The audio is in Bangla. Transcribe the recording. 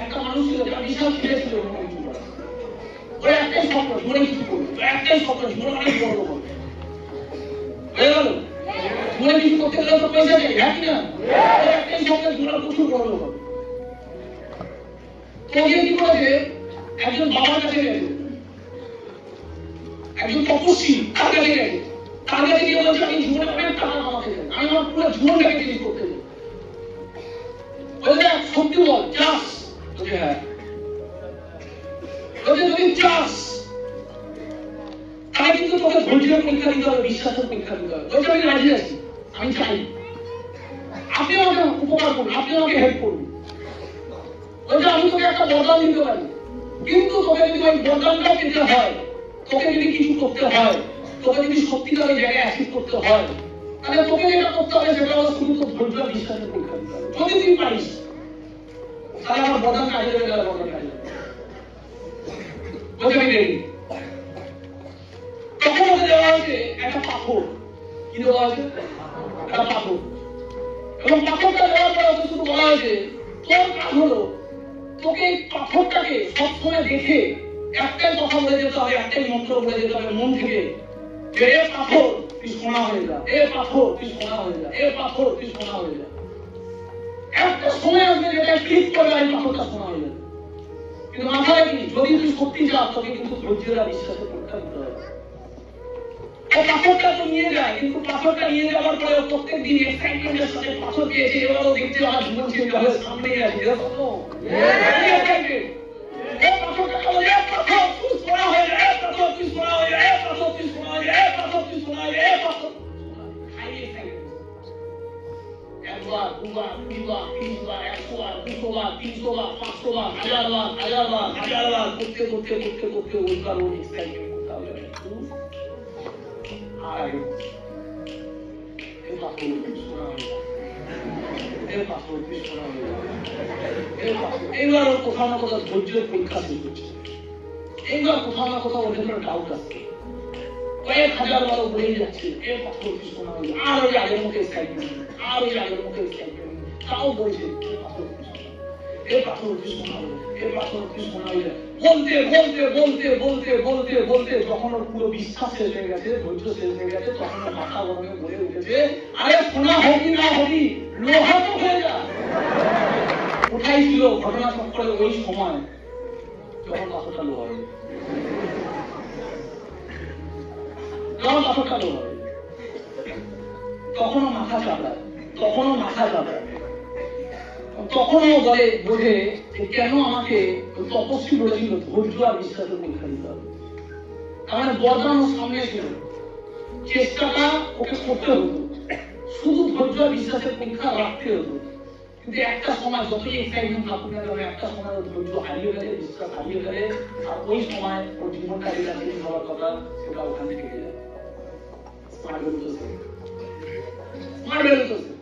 একটা মানুষ বিশাল ছেলে স্বপ্ন কিছু করবে। স্বপ্ন অনেক বড় হবে। হয়ে গেল? কিছু করতে গেলে তো পয়সা চাই হ্যাঁ একটাই স্বপ্ন প্রচুর বড় হবে। ও কি করেছে একজন বাবার কাছে গেছে, একজন তপস্বী তার কাছে গেছে, তার কাছে গিয়ে বলছে আমি জীবনে চাই আমি আমার পুরো জীবনটাকে যদি চাস তাহলে কিন্তু তোকে ধৈর্যের পরীক্ষা দিতে হবে, বিশ্বাসের পরীক্ষা দিতে হবে। আমি রাজি আছি, আমি চাই আপনি আমাকে উপকার করুন, আপনি আমাকে হেল্প করুন। বলছে, আমি তোকে একটা বরদান দিতে পারি। কিন্তু তোকে যদি ওই বরদানটা পেতে হয়, তোকে যদি কিছু করতে হয়, তোকে যদি সত্যিকার জায়গায় অ্যাচিভ করতে হয়, তাহলে তোকে যেটা করতে হবে, সেটা হলো শুধু তোর ধৈর্য বিশ্বাসের পরীক্ষা দিতে হবে। যদি তুই পারিস। তাহলে আমার বরদান কাজে দেবে গেলে আমি রেডি তখন ওকে দেওয়া একটা পাথর। কি এবং পাথরটা দেওয়ার পরে ওকে শুধু বলা হয়েছে, তোর কাজ হলো তোকে পাথরটাকে সবসময় দেখে একটাই কথা বলে যেতে হবে, একটাই মন্ত্র বলে যেতে হবে মন থেকে। এ পাথর তুই সোনা হয়ে যা, এ পাথর তুই সোনা হয়ে যা, এ পাথর তুই সোনা হয়ে যা। একটা সময় আসবে যেটা ক্লিক করবে এই পাথরটা সোনা হয়ে কিন্তু মাথায় কি? যদি তুই সত্যি চাস তোকে কিন্তু ধৈর্যের আর বিশ্বাসে পরীক্ষা দিতে হবে। ও পাথরটা তো নিয়ে যায় কিন্তু পাথরটা নিয়ে যাওয়ার পরে ও প্রত্যেক দিন এক্সাইটমেন্টের সাথে পাথর পেয়েছে এবারও দেখছে আমার জীবন সামনে আছে এরকম ও Very এইবার ওর কোথাও না কোথাও ধৈর্যের পরীক্ষা এইবার কোথাও না কোথাও ওদের ডাউট আসছে কয়েক হাজার বারো বলেই যাচ্ছে। এ পাথর হয়ে আর ওই আগের মুখে এক্সাইটমেন্ট আর ওই আগের মুখে এক্সাইটমেন্ট তাও বলছে, এ পাথর হয়ে যায়। এ পাথর সোনা হয়ে বলতে বলতে বলতে বলতে বলতে বলতে যখন ওর পুরো বিশ্বাস শেষ হয়ে গেছে, ধৈর্য শেষ হয়ে গেছে, তখন ওর মাথা গরমে বলে উঠেছে, আরে সোনা হবি না হবি, লোহা তো হয়ে যা। কোথায় ছিল ঘটনা চক্রে ওই সময়? যখন পাথরটা লোহা হয়ে লোহা হয়ে যায়। তখনও মাথা চাপড়ায় তখনও মাথা চাপড়ায়। তখনও বলে বোঝে কেন আমাকে তপস্বী বলেছিল ধৈর্য আর বিশ্বাসের পরীক্ষা দিতে হবে। মানে বরদান ওর সামনে ছিল চেষ্টাটা ওকে করতে হতো শুধু ধৈর্য আর বিশ্বাসের পরীক্ষা রাখতে হতো কিন্তু একটা সময় যতই এক্সাইটমেন্ট থাকুক না কেন, একটা সময় ওর ধৈর্য হারিয়ে গেলে বিশ্বাস হারিয়ে গেলে আর ওই সময় ওর যেটা চেঞ্জ হওয়ার কথা সেটা ওখান কেটে যায় Sabe o que eu estou